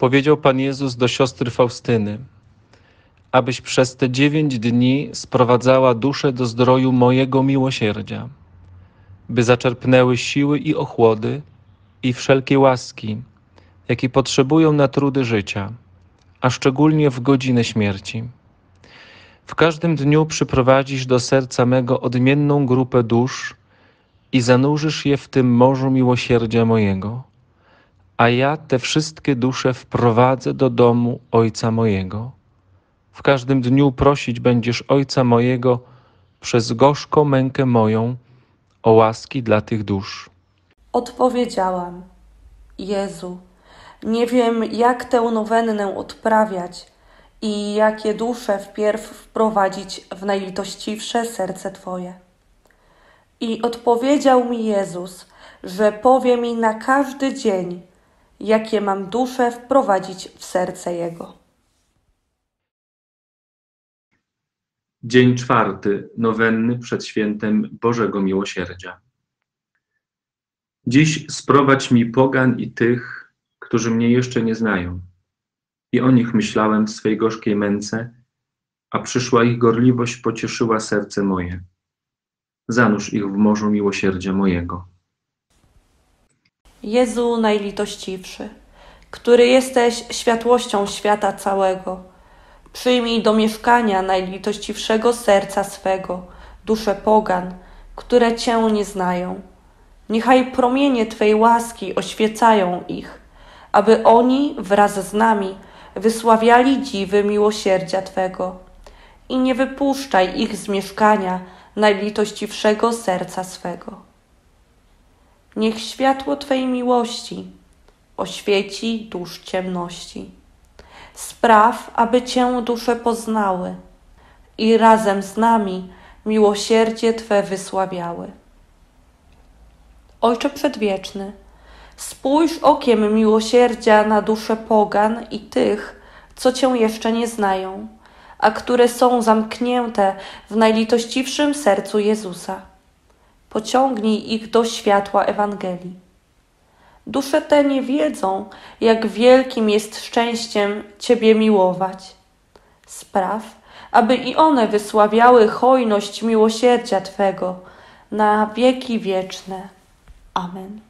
Powiedział Pan Jezus do siostry Faustyny, abyś przez te dziewięć dni sprowadzała duszę do zdroju mojego miłosierdzia, by zaczerpnęły siły i ochłody i wszelkie łaski, jakie potrzebują na trudy życia, a szczególnie w godzinę śmierci. W każdym dniu przyprowadzisz do serca mego odmienną grupę dusz i zanurzysz je w tym morzu miłosierdzia mojego a ja te wszystkie dusze wprowadzę do domu Ojca mojego. W każdym dniu prosić będziesz Ojca mojego przez gorzką mękę moją o łaski dla tych dusz. Odpowiedziałam: Jezu, nie wiem, jak tę nowennę odprawiać i jakie dusze wpierw wprowadzić w najlitościwsze serce Twoje. I odpowiedział mi Jezus, że powie mi na każdy dzień, jakie mam duszę wprowadzić w serce Jego. Dzień czwarty, nowenny przed świętem Bożego Miłosierdzia. Dziś sprowadź mi pogan i tych, którzy mnie jeszcze nie znają. I o nich myślałem w swej gorzkiej męce, a przyszła ich gorliwość pocieszyła serce moje. Zanurz ich w morzu miłosierdzia mojego. Jezu najlitościwszy, który jesteś światłością świata całego, przyjmij do mieszkania najlitościwszego serca swego dusze pogan, które Cię nie znają. Niechaj promienie Twej łaski oświecają ich, aby oni wraz z nami wysławiali dziwy miłosierdzia Twego. I nie wypuszczaj ich z mieszkania najlitościwszego serca swego. Niech światło Twej miłości oświeci dusz ciemności. Spraw, aby Cię dusze poznały i razem z nami miłosierdzie Twe wysławiały. Ojcze Przedwieczny, spójrz okiem miłosierdzia na dusze pogan i tych, co Cię jeszcze nie znają, a które są zamknięte w najlitościwszym sercu Jezusa pociągnij ich do światła Ewangelii. Dusze te nie wiedzą, jak wielkim jest szczęściem Ciebie miłować. Spraw, aby i one wysławiały hojność miłosierdzia Twego na wieki wieczne. Amen.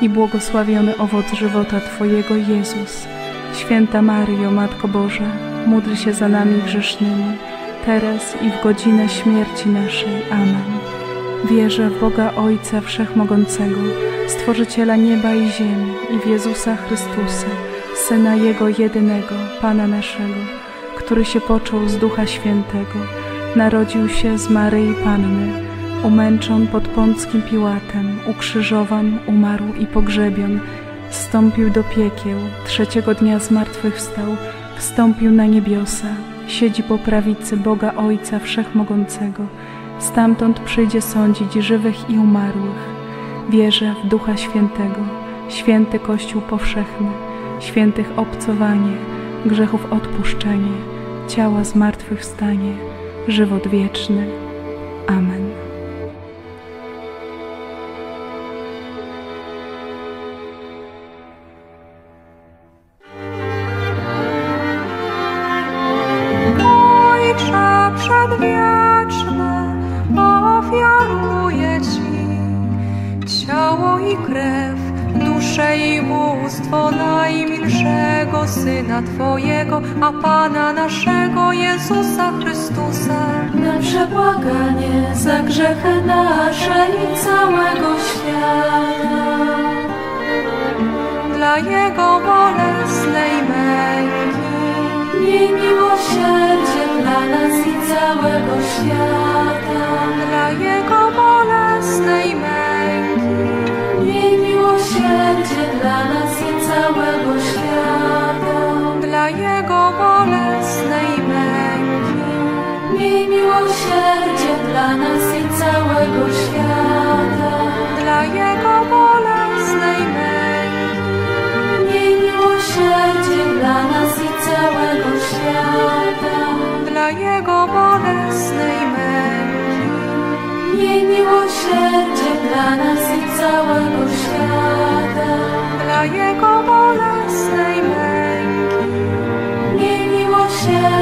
i błogosławiony owoc żywota Twojego Jezus. Święta Maryjo, Matko Boża, módl się za nami grzesznymi, teraz i w godzinę śmierci naszej. Amen. Wierzę w Boga Ojca Wszechmogącego, Stworzyciela nieba i ziemi i w Jezusa Chrystusa, Syna Jego jedynego, Pana naszego, który się począł z Ducha Świętego, narodził się z Maryi Panny, umęczon pod Pąckim Piłatem, ukrzyżowan, umarł i pogrzebion, wstąpił do piekieł, trzeciego dnia zmartwychwstał, wstąpił na niebiosa, siedzi po prawicy Boga Ojca Wszechmogącego, stamtąd przyjdzie sądzić żywych i umarłych. Wierzę w Ducha Świętego, święty Kościół powszechny, świętych obcowanie, grzechów odpuszczenie, ciała zmartwychwstanie, żywot wieczny. Amen. Jego bolesnej męki. Miej miłosierdzie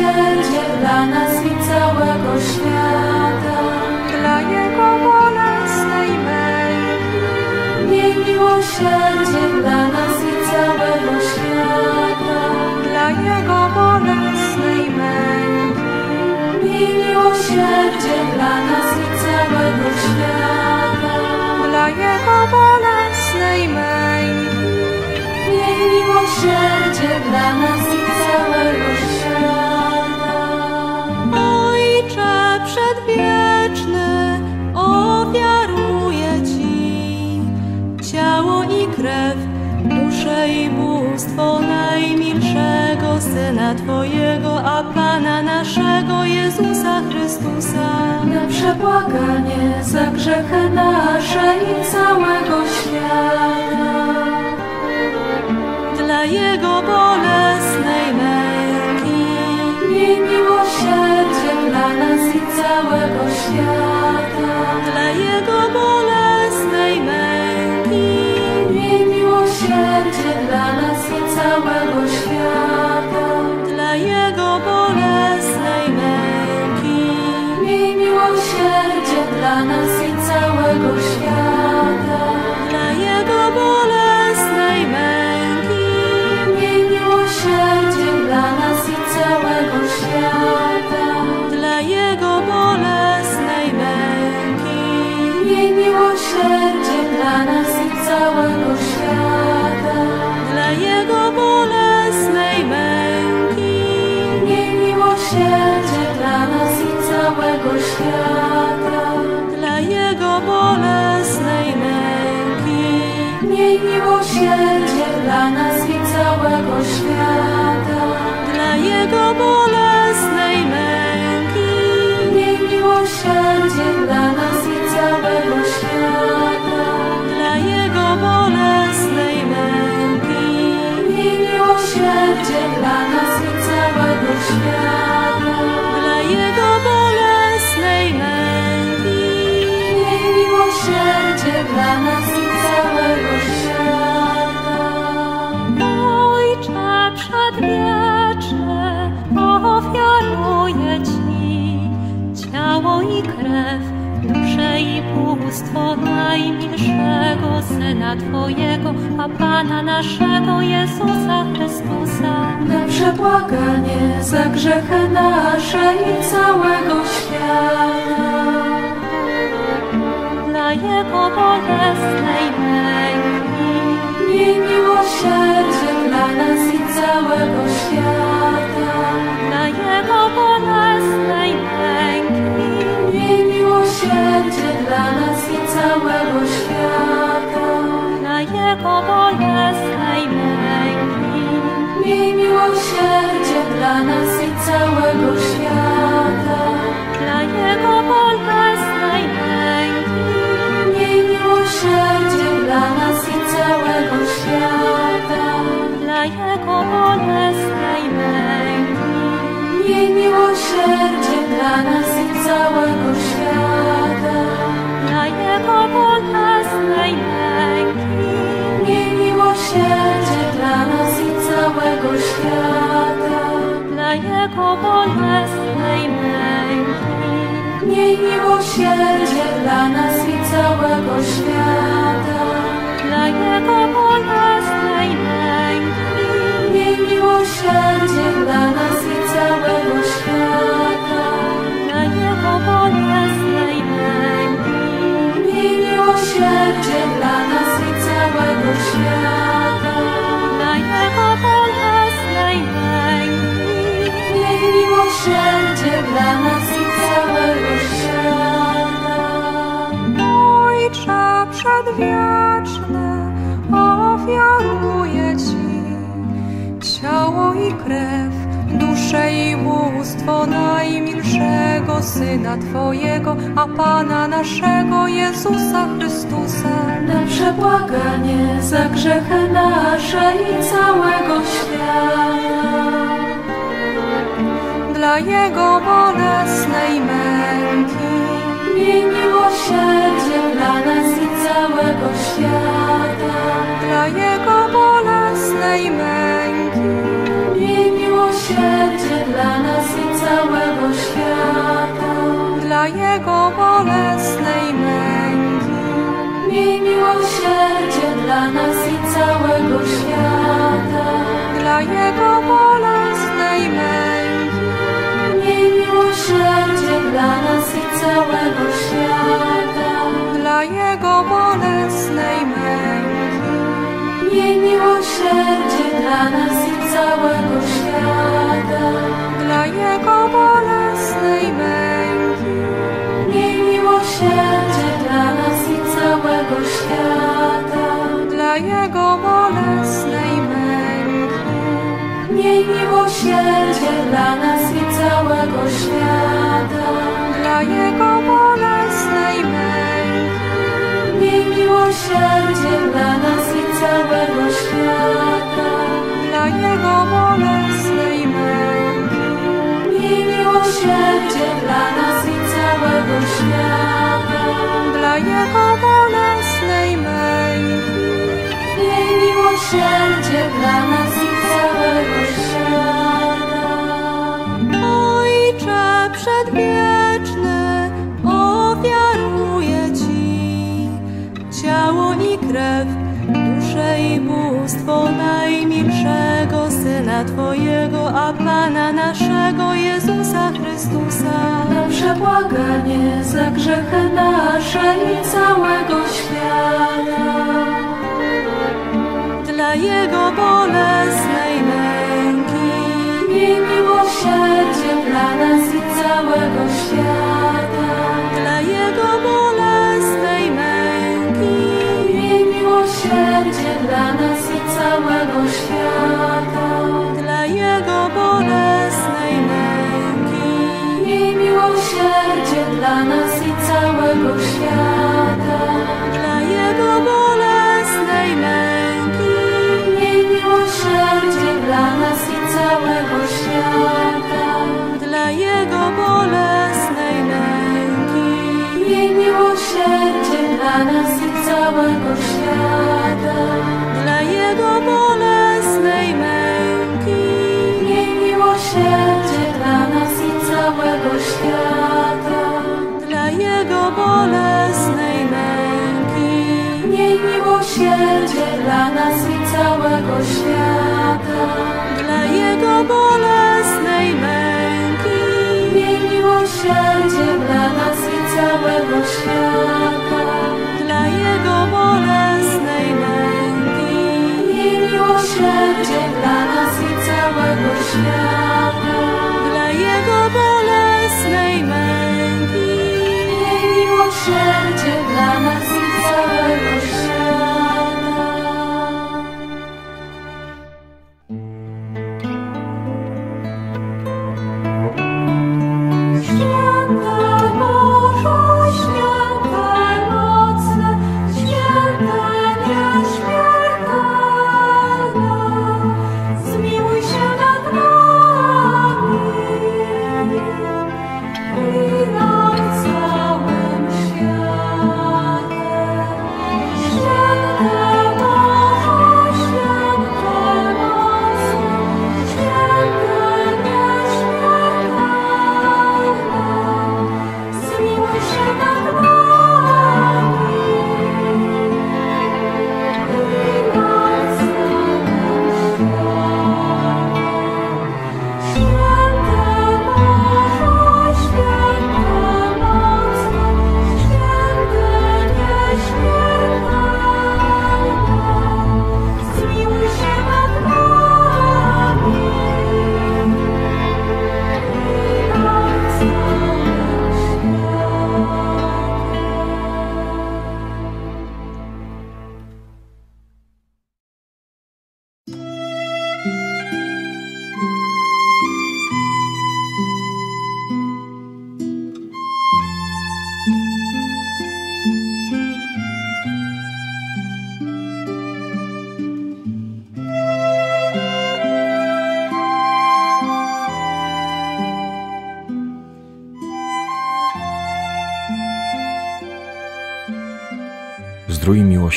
miłosierdzie dla nas i całego świata. Dla Jego bolesnej męki. Miej miłosierdzie dla nas i całego świata. Dla Jego bolesnej męki. Miej miłosierdzie dla nas i całego świata. Dla Jego bolesnej męki. Miej miłosierdzie dla nas i całego i bóstwo najmilszego Syna Twojego, a Pana naszego Jezusa Chrystusa. Na przebłaganie za grzechy nasze i całego świata. Dla Jego bolesnej męki, Miej miłosierdzie dla nas i całego świata. dla Jego bolesnej miłosierdzie dla nas i całego świata. dla Jego bolesnej męki. Miej miłosierdzie dla nas i całego świata. Całego świata. dla Jego bolesnej męki, Miej miłosierdzie dla nas i całego świata. dla Jego bolesnej najmilszego Syna Twojego, a Pana naszego Jezusa Chrystusa. Na przebłaganie za grzechy nasze i całego świata. Dla Jego bolesnej męki, Miej miłosierdzie dla nas i całego świata. dla Jego bolesnej miłosierdzie dla nas i całego świata dla Jego bolesnej męki. Miej miłosierdzie dla nas i całego świata, dla Jego bolesnej męki. Miej miłosierdzie dla nas i całego świata, dla Jego bolesnej męki. Miej miłosierdzie dla nas i całego świata. wszędzie dla nas i całego świata. Ojcze przedwieczny, ofiaruję Ci ciało i krew, duszę i bóstwo najmilszego Syna Twojego, a Pana naszego Jezusa Chrystusa. Na przebłaganie za grzechy nasze i całego świata. Dla Jego bolesnej męki, Miej miłosierdzie dla nas i całego świata. dla Jego bolesnej męki, Miej miłosierdzie dla nas i całego świata. dla Jego bolesnej męki, Miej miłosierdzie dla nas i całego świata. dla Jego bolesnej dla nas i całego świata. dla Jego bolesnej męki, Miej miłosierdzie dla nas i całego świata. dla Jego bolesnej męki, Miej miłosierdzie dla nas i całego świata. dla Jego bolesnej męki, Miej miłosierdzie dla nas i całego świata. Dla Jego bolesnej męki, Miej miłosierdzie dla nas i całego świata. dla Jego bolesnej męki, Miej miłosierdzie dla nas i całego świata. dla Jego bolesnej męki, Miej miłosierdzie dla nas Twojego, a Pana naszego Jezusa Chrystusa. Na przebłaganie za grzechy nasze i całego świata. Dla Jego bolesnej męki, Miej miłosierdzie świata. dla Jego bolesnej męki, Miej miłosierdzie dla nas i całego świata. dla Jego bolesnej męki, Miej miłosierdzie dla nas i całego świata. dla Jego bolesnej męki, Miej miłosierdzie dla nas i całego świata. dla Jego bolesnej miłosierdzie dla nas i całego świata. dla Jego bolesnej męki, Miej miłosierdzie dla nas i całego świata.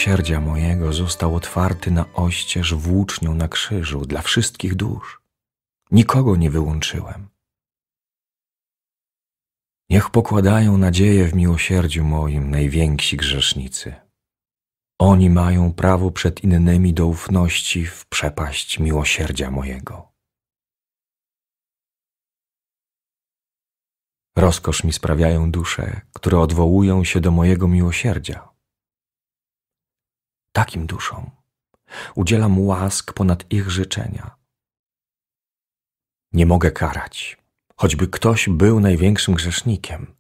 Miłosierdzia mojego został otwarty na oścież włócznią na krzyżu dla wszystkich dusz. Nikogo nie wyłączyłem. Niech pokładają nadzieję w miłosierdziu moim najwięksi grzesznicy. Oni mają prawo przed innymi do ufności w przepaść miłosierdzia mojego. Rozkosz mi sprawiają dusze, które odwołują się do mojego miłosierdzia. Takim duszom udzielam łask ponad ich życzenia. Nie mogę karać, choćby ktoś był największym grzesznikiem,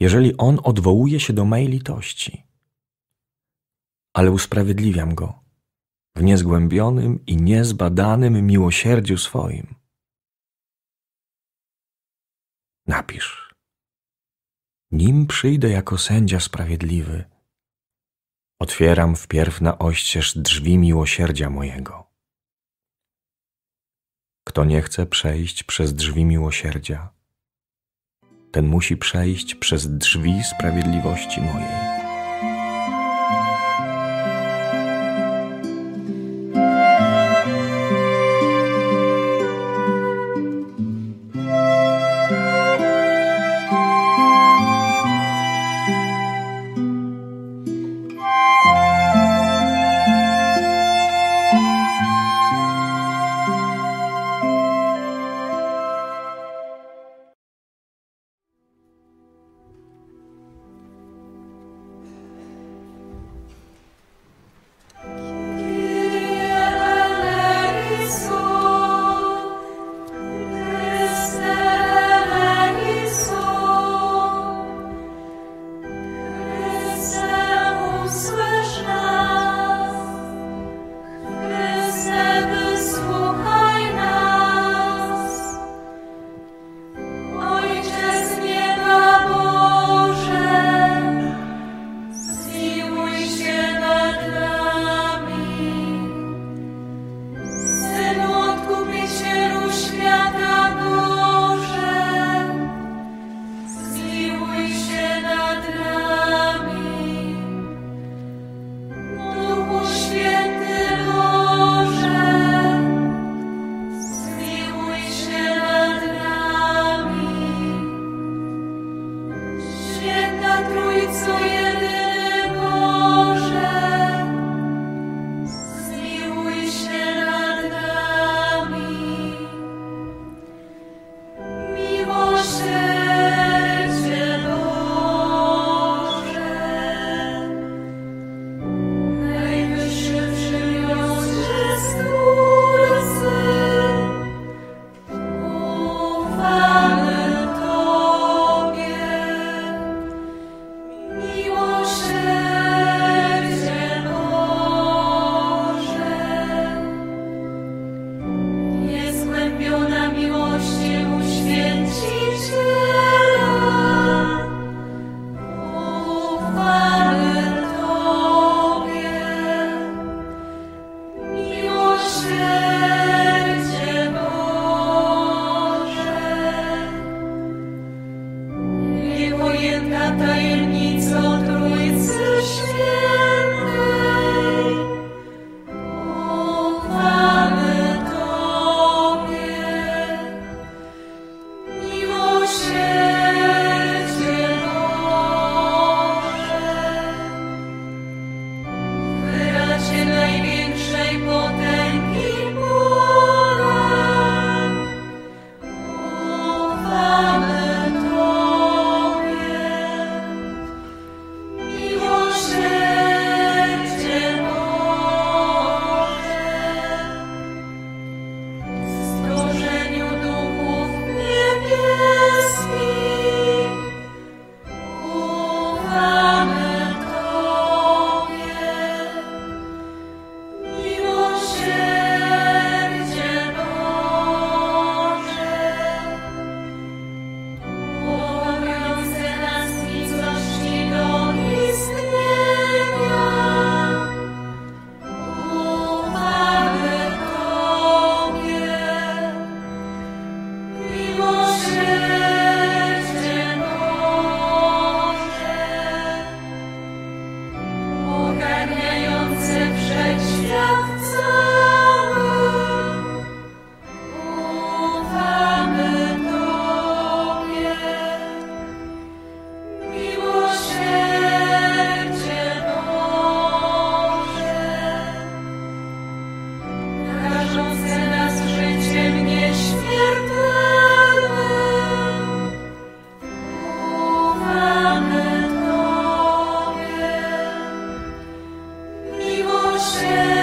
jeżeli on odwołuje się do mej litości. Ale usprawiedliwiam go w niezgłębionym i niezbadanym miłosierdziu swoim. Napisz. Nim przyjdę jako sędzia sprawiedliwy, otwieram wpierw na oścież drzwi miłosierdzia mojego. Kto nie chce przejść przez drzwi miłosierdzia, ten musi przejść przez drzwi sprawiedliwości mojej. share.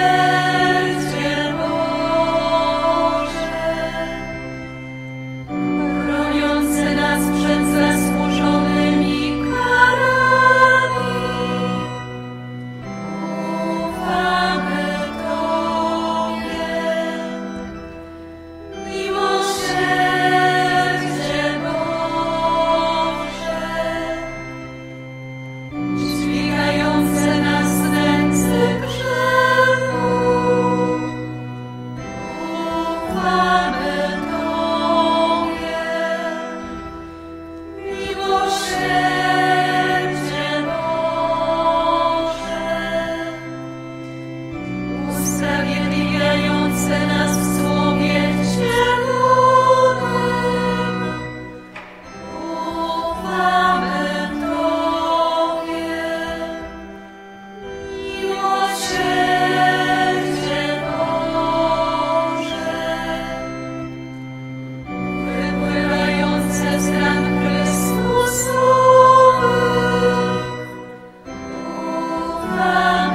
Miłosierdzie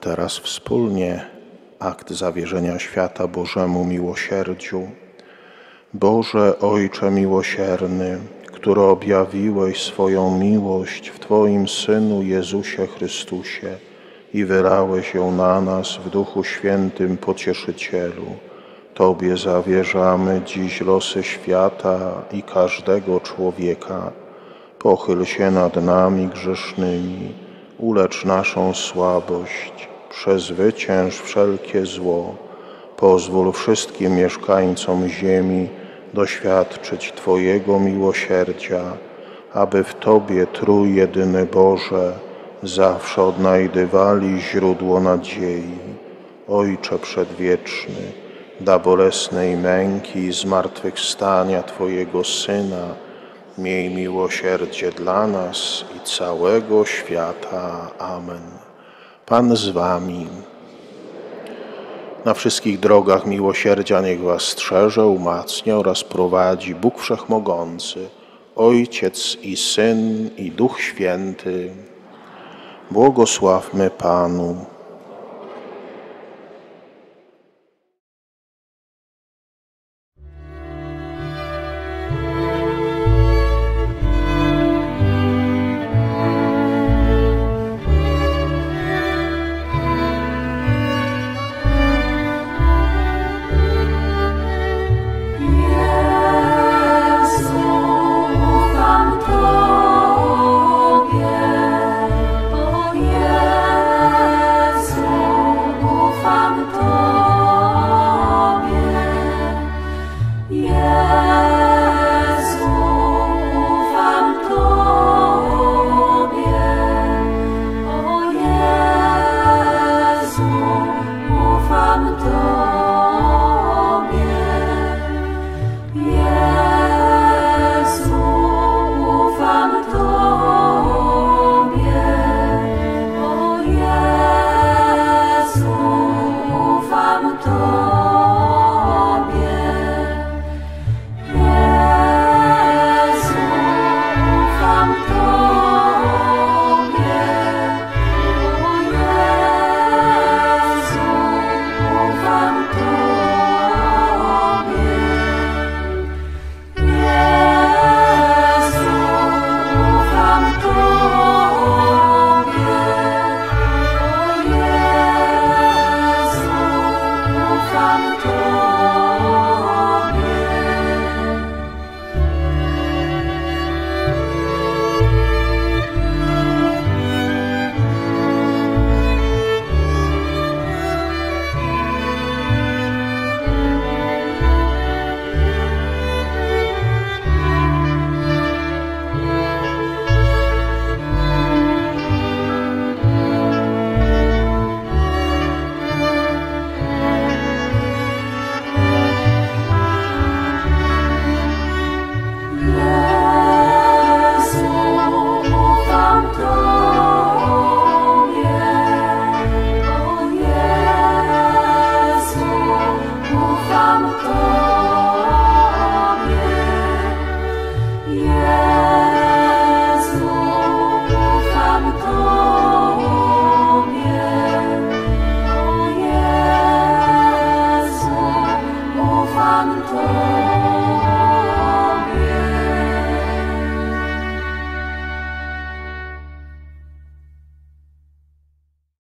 Teraz wspólnie akt zawierzenia świata Bożemu miłosierdziu. Boże Ojcze miłosierny, który objawiłeś swoją miłość w Twoim Synu Jezusie Chrystusie i wylałeś ją na nas w Duchu Świętym Pocieszycielu, Tobie zawierzamy dziś losy świata i każdego człowieka. Pochyl się nad nami grzesznymi, ulecz naszą słabość, przezwycięż wszelkie zło. Pozwól wszystkim mieszkańcom ziemi doświadczyć Twojego miłosierdzia, aby w Tobie Trójjedyny Boże zawsze odnajdywali źródło nadziei. Ojcze Przedwieczny, da bolesnej męki i zmartwychwstania Twojego Syna, miej miłosierdzie dla nas i całego świata. Amen. Pan z Wami. Na wszystkich drogach miłosierdzia niech Was strzeże, umacnia oraz prowadzi Bóg Wszechmogący, Ojciec i Syn i Duch Święty. Błogosławmy Panu.